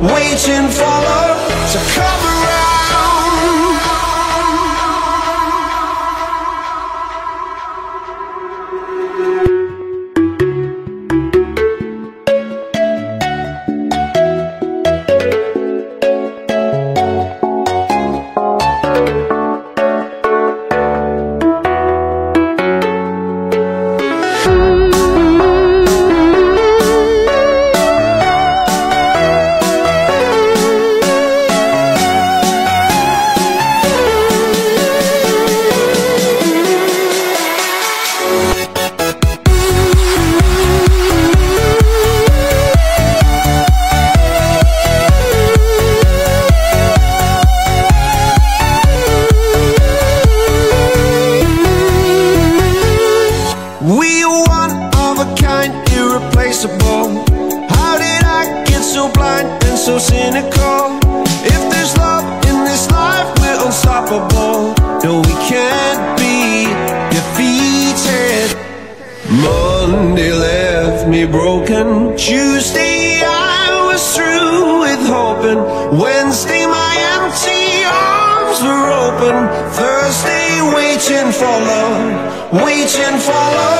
Waiting for love to come How did I get so blind and so cynical? If there's love in this life, we're unstoppable. No, we can't be defeated. Monday left me broken. Tuesday I was through with hoping. Wednesday my empty arms were open. Thursday waiting for love, waiting for love.